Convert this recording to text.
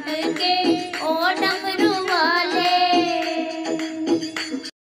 के